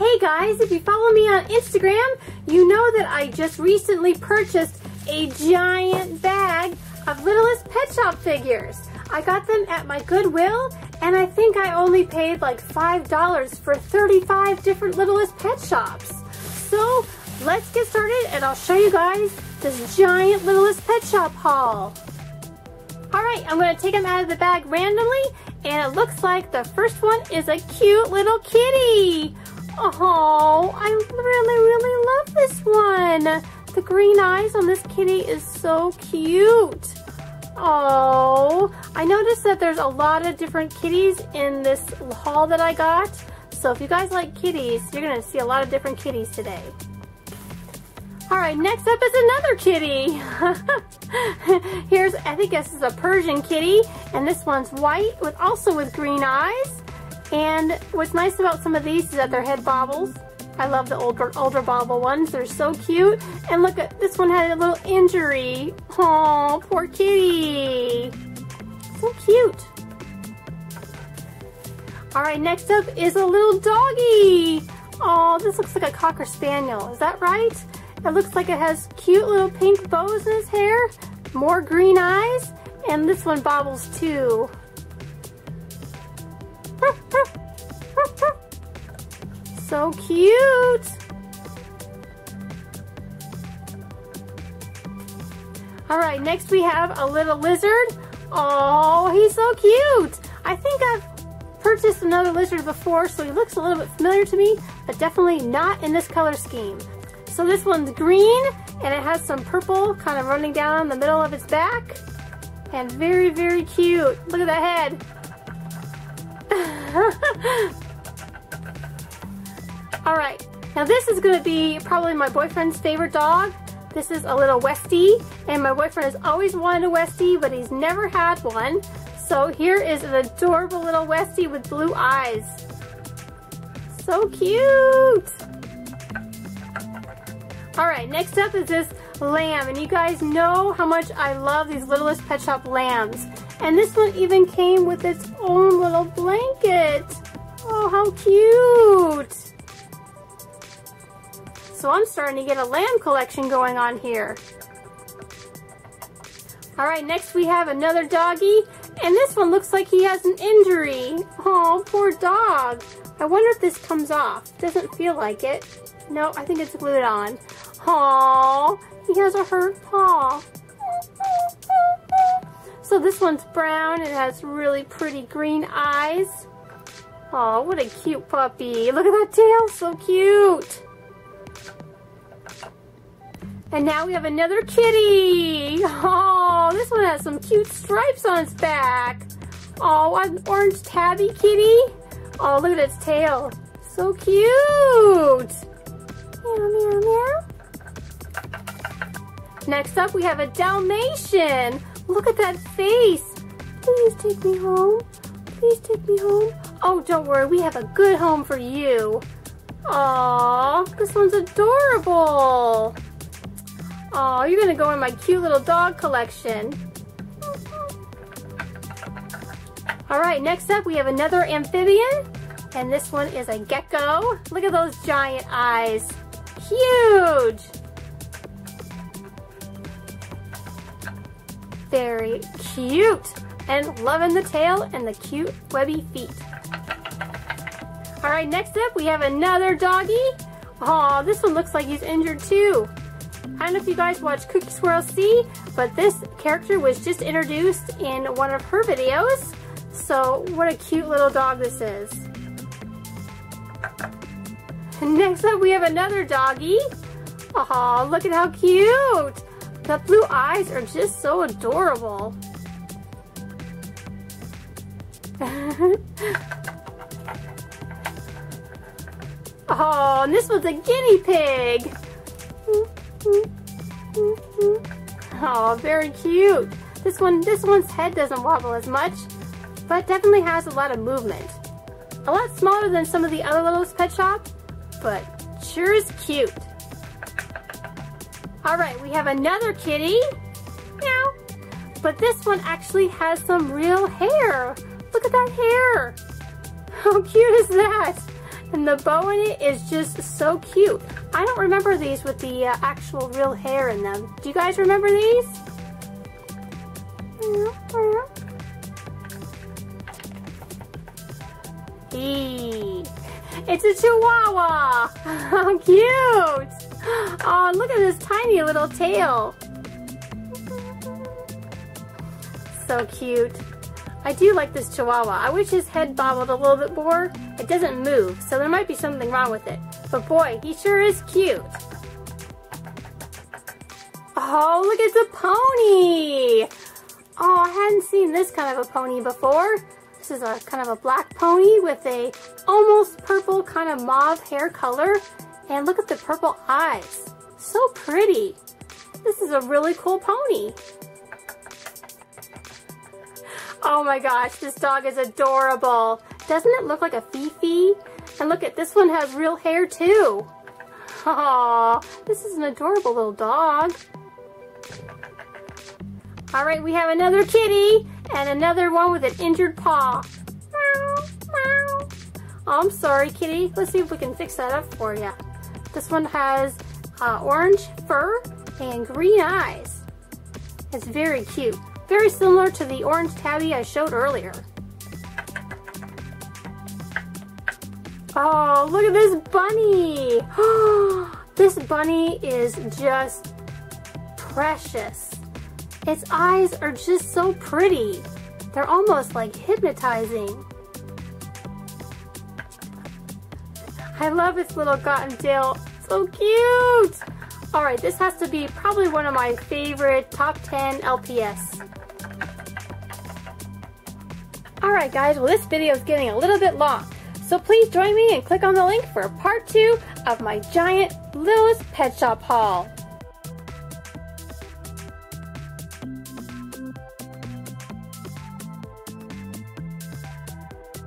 Hey guys, if you follow me on Instagram, you know that I just recently purchased a giant bag of Littlest Pet Shop figures. I got them at my Goodwill and I think I only paid like $5 for 35 different Littlest Pet Shops. So let's get started and I'll show you guys this giant Littlest Pet Shop haul. Alright, I'm going to take them out of the bag randomly and it looks like the first one is a cute little kitty. Oh, I really, really love this one. The green eyes on this kitty is so cute. Oh, I noticed that there's a lot of different kitties in this haul that I got. So if you guys like kitties, you're going to see a lot of different kitties today. All right, next up is another kitty. Here's, I think this is a Persian kitty, and this one's white with also with green eyes. And what's nice about some of these is that they're head bobbles. I love the older, older bobble ones. They're so cute. And look at this one had a little injury. Oh, poor kitty. So cute. All right, next up is a little doggy. Oh, this looks like a Cocker Spaniel. Is that right? It looks like it has cute little pink bows in his hair, more green eyes, and this one bobbles too. So cute! Alright, next we have a little lizard. Oh, he's so cute! I think I've purchased another lizard before, so he looks a little bit familiar to me, but definitely not in this color scheme. So this one's green, and it has some purple kind of running down the middle of its back. And very, very cute. Look at that head. All right, now this is gonna be probably my boyfriend's favorite dog. This is a little Westie, and my boyfriend has always wanted a Westie, but he's never had one. So here is an adorable little Westie with blue eyes. So cute! All right, next up is this lamb, and you guys know how much I love these Littlest Pet Shop lambs. And this one even came with its own little blanket. Oh, how cute! So I'm starting to get a lamb collection going on here. All right, next we have another doggy, and this one looks like he has an injury. Oh, poor dog. I wonder if this comes off. Doesn't feel like it. No, I think it's glued on. Oh, he has a hurt paw. So this one's brown. It has really pretty green eyes. Oh, what a cute puppy. Look at that tail, so cute. And now we have another kitty. Oh, this one has some cute stripes on its back. Oh, an orange tabby kitty. Oh, look at its tail. So cute. Meow, meow, meow. Next up, we have a Dalmatian. Look at that face. Please take me home. Please take me home. Oh, don't worry. We have a good home for you. Aw, this one's adorable. Oh, you're gonna go in my cute little dog collection. All right, next up we have another amphibian, and this one is a gecko. Look at those giant eyes. Huge. Very cute. And loving the tail and the cute webby feet. All right, next up we have another doggy. Oh, this one looks like he's injured too. I don't know if you guys watch Cookie Swirl C, but this character was just introduced in one of her videos. So what a cute little dog this is. Next up we have another doggy. Oh, look at how cute. The blue eyes are just so adorable. oh, and this one's a guinea pig. Oh, very cute. This one, this one's head doesn't wobble as much, but definitely has a lot of movement. A lot smaller than some of the other Littlest Pet Shop, but sure is cute. All right, we have another kitty. Meow. But this one actually has some real hair. Look at that hair. How cute is that? And the bow in it is just so cute. I don't remember these with the uh, actual real hair in them. Do you guys remember these? Eee. It's a chihuahua! How cute! Oh, look at this tiny little tail. So cute. I do like this chihuahua. I wish his head bobbled a little bit more. It doesn't move, so there might be something wrong with it. But boy, he sure is cute. Oh, look, it's a pony! Oh, I hadn't seen this kind of a pony before. This is a kind of a black pony with a almost purple kind of mauve hair color. And look at the purple eyes. So pretty. This is a really cool pony. Oh my gosh, this dog is adorable. Doesn't it look like a Fifi? And look at this one has real hair too. Oh, this is an adorable little dog. All right, we have another kitty and another one with an injured paw. Meow, meow. Oh, I'm sorry, kitty. Let's see if we can fix that up for you. This one has uh, orange fur and green eyes. It's very cute. Very similar to the orange tabby I showed earlier. Oh, look at this bunny. this bunny is just precious. Its eyes are just so pretty. They're almost like hypnotizing. I love its little cottontail. So cute! Alright, this has to be probably one of my favorite top 10 LPS. Alright guys, well this video is getting a little bit long. So please join me and click on the link for part 2 of my giant Littlest Pet Shop haul.